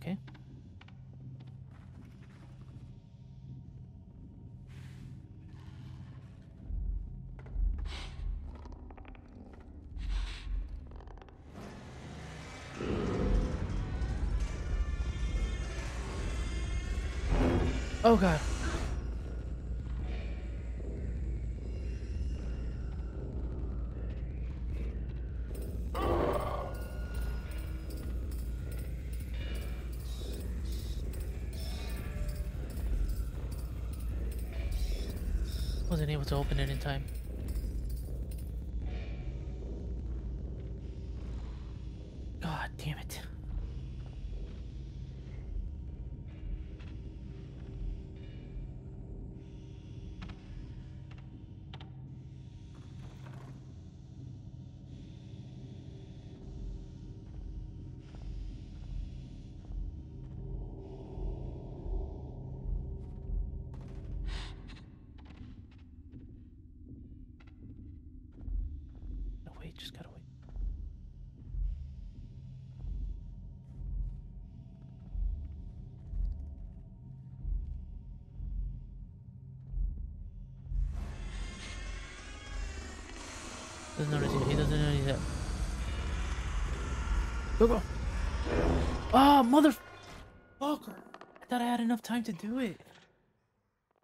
Okay. Oh god. Wasn't able to open it in time. Doesn't notice you. He doesn't notice that. Go go. Ah, mother. Fucker. I thought I had enough time to do it.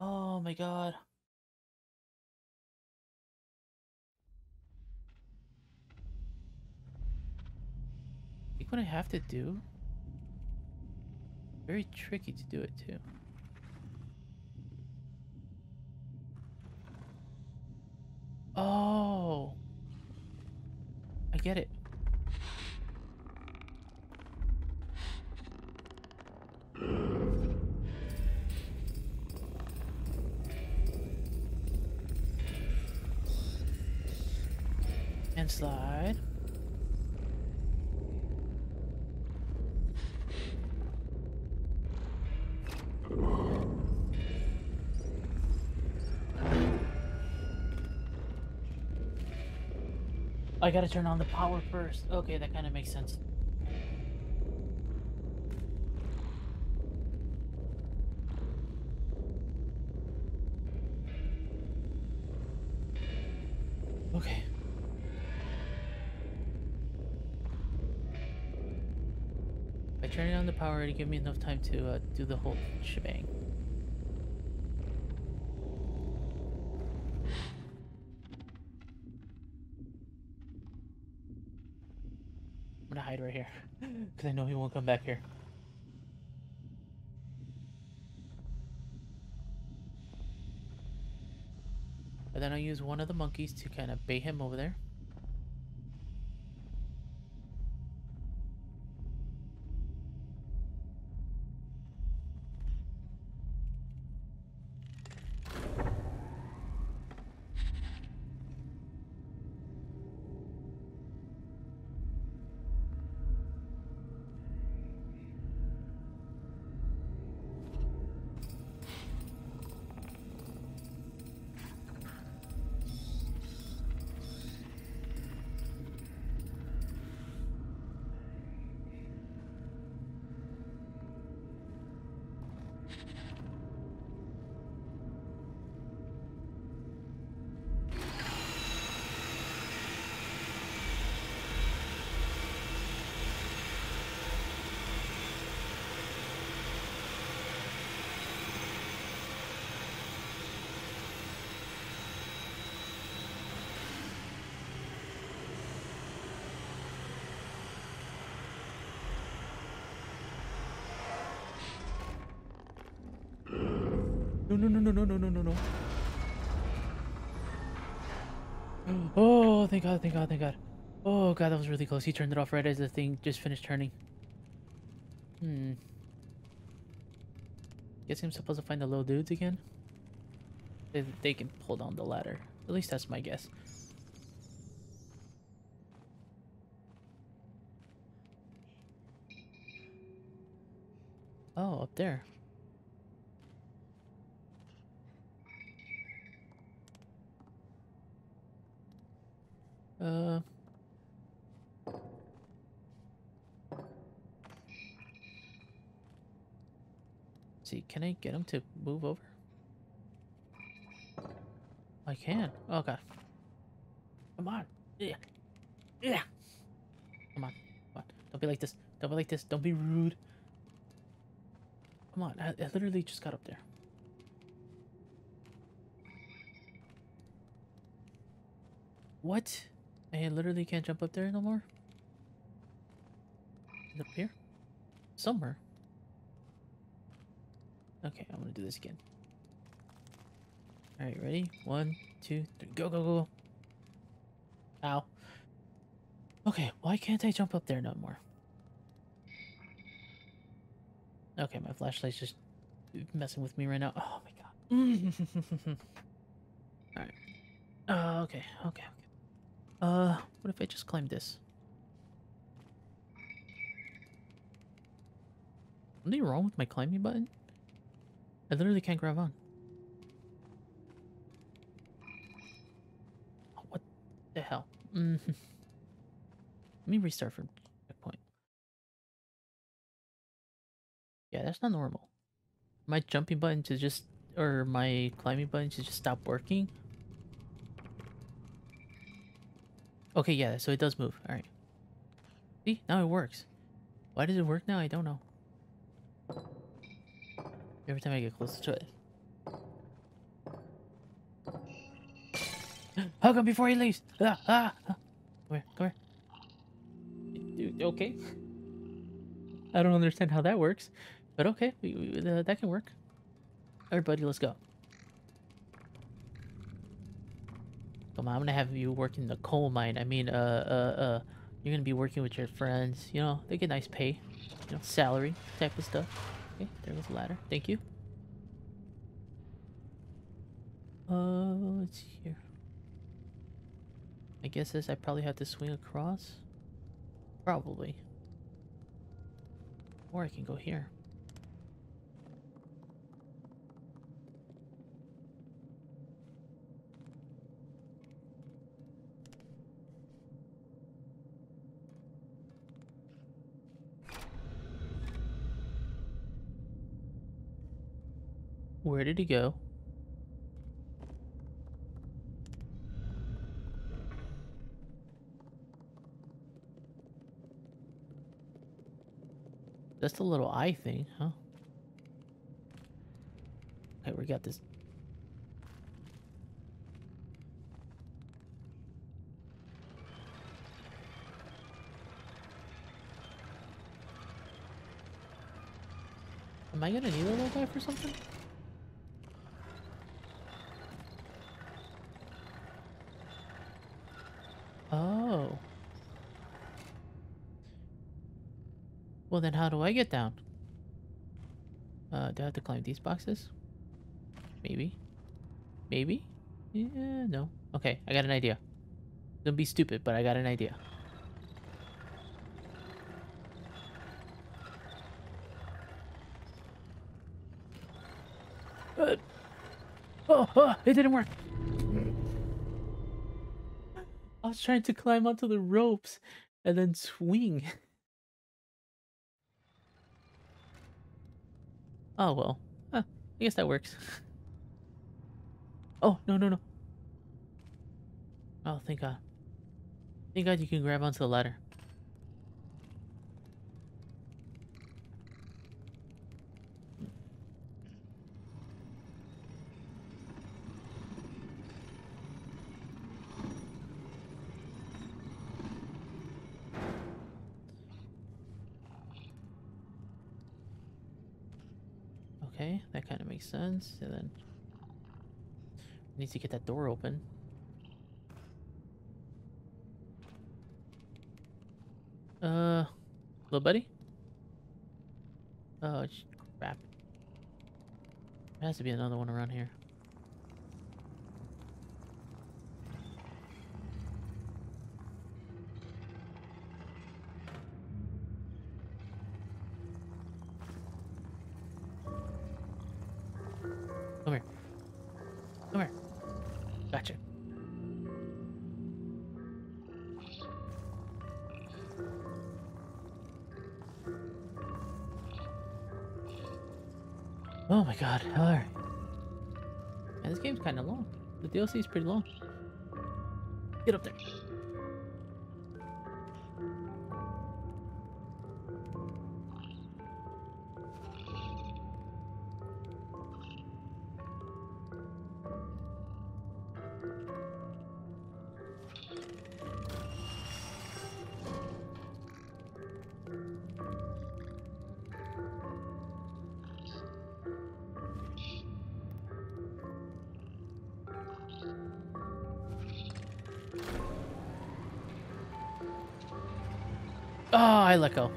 Oh my god. think what I have to do. Very tricky to do it too. Get it. And I gotta turn on the power first. Okay, that kind of makes sense. Okay. By turning on the power, to give me enough time to uh, do the whole shebang. Here because I know he won't come back here. And then I'll use one of the monkeys to kind of bait him over there. No, no, no, no, no, no, no, no, no. Oh, thank God, thank God, thank God. Oh, God, that was really close. He turned it off right as the thing just finished turning. Hmm. Guess I'm supposed to find the little dudes again? They, they can pull down the ladder. At least that's my guess. Oh, up there. Uh. see, can I get him to move over? I can. Oh god. Come on. Yeah. Yeah. Come on. Come on. Don't be like this. Don't be like this. Don't be rude. Come on. I, I literally just got up there. What? I literally can't jump up there no more? Is up here? Somewhere. Okay, I'm gonna do this again. Alright, ready? One, two, three, go, go, go. Ow. Okay, why can't I jump up there no more? Okay, my flashlight's just messing with me right now. Oh my god. Alright. Uh, okay, okay, okay. Uh, what if I just climb this? Something wrong with my climbing button? I literally can't grab on. Oh, what the hell? Mm -hmm. Let me restart from checkpoint. Yeah, that's not normal. My jumping button to just, or my climbing button to just stop working. Okay, yeah, so it does move. Alright. See, now it works. Why does it work now? I don't know. Every time I get closer to it. Hug him before he leaves! Ah, ah, ah. Come here, come here. Dude, okay. I don't understand how that works. But okay, we, we, uh, that can work. Alright, buddy, let's go. Come on, I'm gonna have you work in the coal mine. I mean, uh, uh, uh, you're gonna be working with your friends. You know, they get nice pay. You know, salary type of stuff. Okay, there goes the ladder. Thank you. Uh, see here. I guess this I probably have to swing across. Probably. Or I can go here. Where did he go? That's the little eye thing, huh? Okay, we got this. Am I gonna need a little guy for something? Oh. Well, then how do I get down? Uh, do I have to climb these boxes? Maybe. Maybe? Yeah, no. Okay, I got an idea. Don't be stupid, but I got an idea. Uh, oh, oh, it didn't work. I was trying to climb onto the ropes and then swing. oh well. Huh, I guess that works. oh, no, no, no. Oh, thank God. Thank God you can grab onto the ladder. Okay, that kind of makes sense. And then need to get that door open. Uh, little buddy. Oh crap! There has to be another one around here. My god, alright. Man, this game's kind of long. The DLC is pretty long. Get up there. I let go.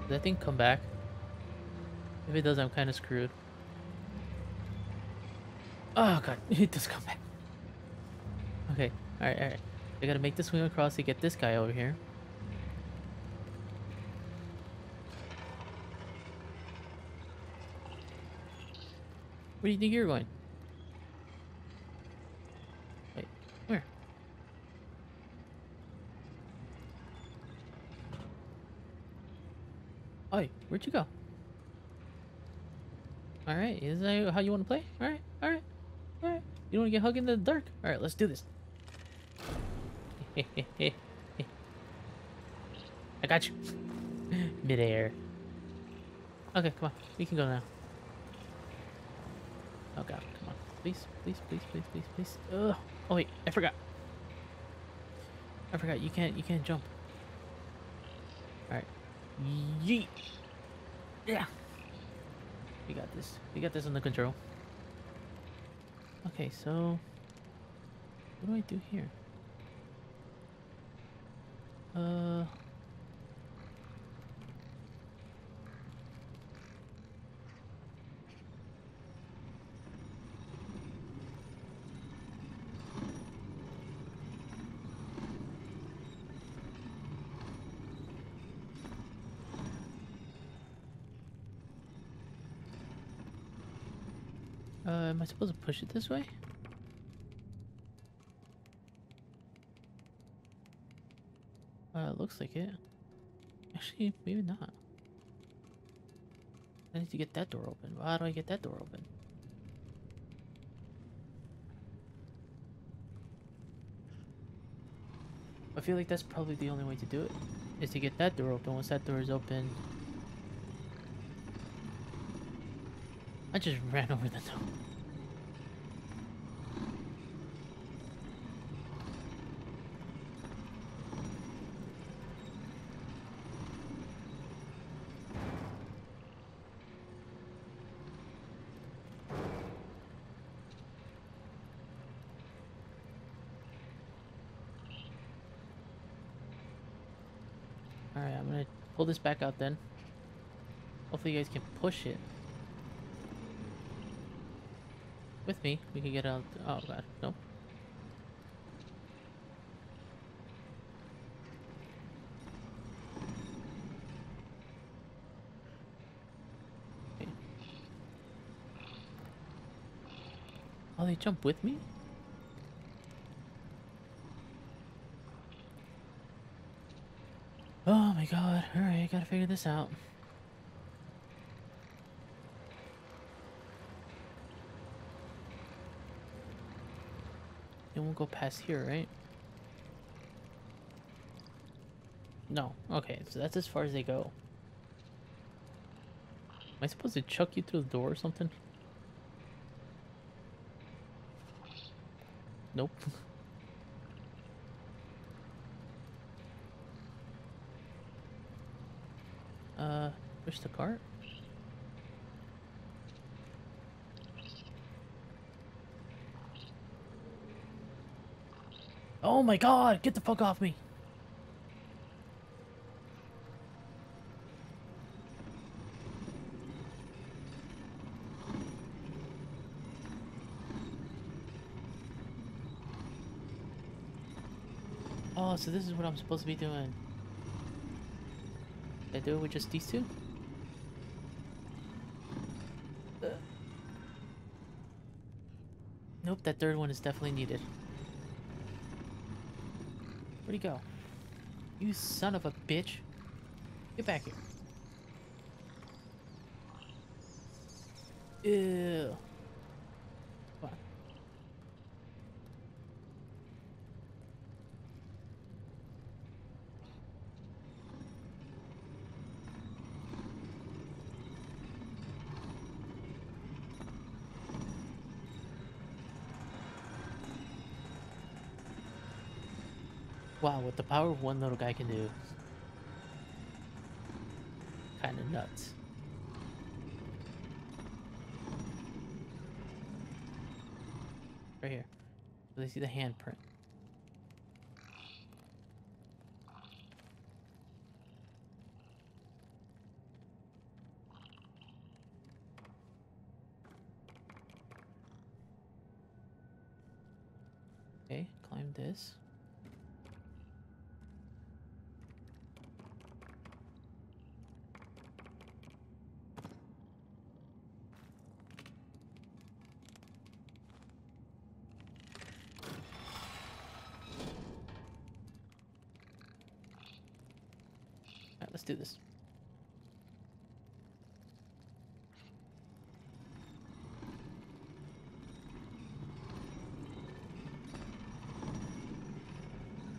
Does that thing come back? If it does, I'm kind of screwed. Oh god, it does come back. Okay, alright, alright. I gotta make the swing across to get this guy over here. Where do you think you're going? Wait, where? Oi, you go? Alright, is that how you want to play? Alright, alright, alright. You don't want to get hugged in the dark? Alright, let's do this. I got you. Midair. Okay, come on. We can go now. Oh god, come on. Please, please, please, please, please, please. Ugh. Oh wait, I forgot. I forgot, you can't, you can't jump. Alright. Yeet! Yeah! We got this. We got this under control. Okay, so... What do I do here? Uh... Uh, am I supposed to push it this way? Uh, it looks like it. Actually, maybe not. I need to get that door open. How do I get that door open? I feel like that's probably the only way to do it. Is to get that door open. Once that door is open... I just ran over the door. Alright, I'm gonna pull this back out then. Hopefully you guys can push it. With me, we can get out. Oh god, no. Okay. Oh, they jump with me? Oh my god, alright, gotta figure this out. It won't go past here, right? No. Okay, so that's as far as they go. Am I supposed to chuck you through the door or something? Nope. uh, push the cart? Oh my god, get the fuck off me. Oh, so this is what I'm supposed to be doing. Did I do it with just these two? Uh. Nope, that third one is definitely needed. Where'd he go? You son of a bitch. Get back here. Ew. Come on. Wow, what the power of one little guy can do. Kinda nuts. Right here. They see the handprint. Okay, climb this. Do this.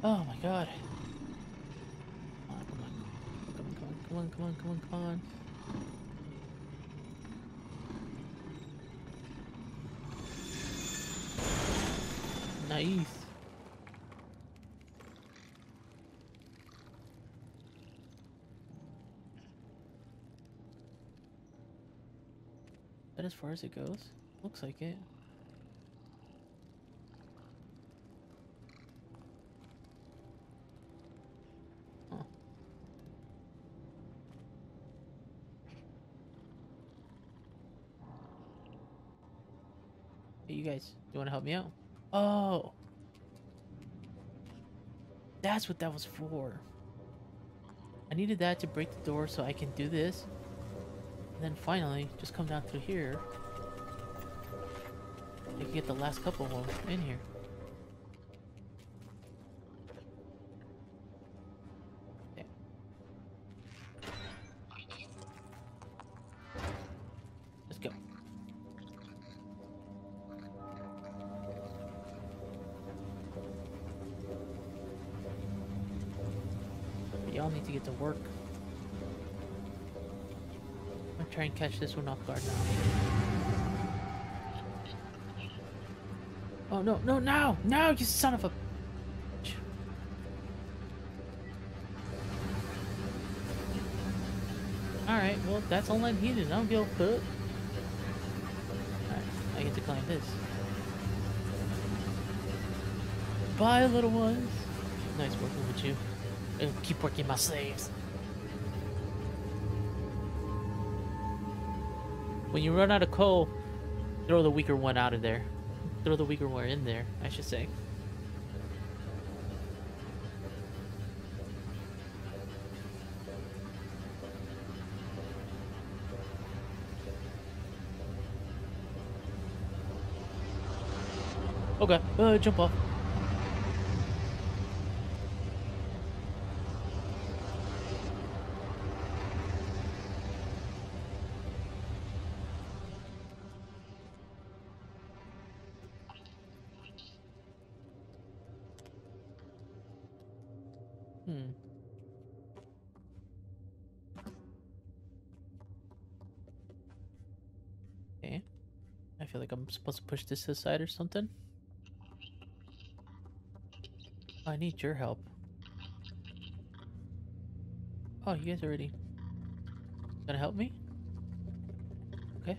Oh my god. Come on, come on. Come on, come on, come on, come on, come on. Nice. That as far as it goes? Looks like it. You guys, you want to help me out? Oh! That's what that was for. I needed that to break the door so I can do this. And then finally, just come down through here. You can get the last couple of them in here. Okay. Let's go. Y'all need to get to work. I'm try and catch this one off guard now. Oh no, no, now! Now, you son of a. Alright, well, that's all I needed. I don't give a fuck. Alright, I get to climb this. Bye, little ones. Nice working with you. I'll keep working my slaves. When you run out of coal, throw the weaker one out of there. Throw the weaker one in there, I should say. Okay, uh, jump off. Feel like I'm supposed to push this aside or something. Oh, I need your help. Oh, you guys already gonna help me? Okay.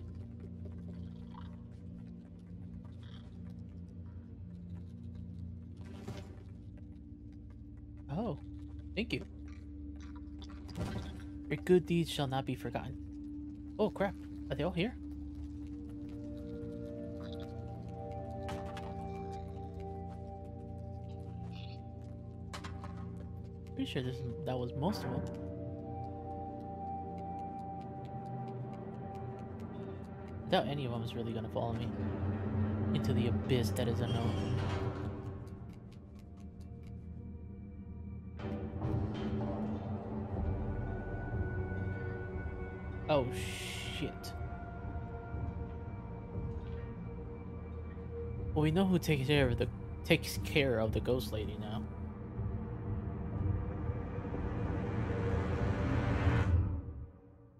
Oh, thank you. Your good deeds shall not be forgotten. Oh crap, are they all here? Pretty sure this—that was most of them. Doubt any of them is really gonna follow me into the abyss that is unknown. Oh shit. Well, we know who takes care of the takes care of the ghost lady now.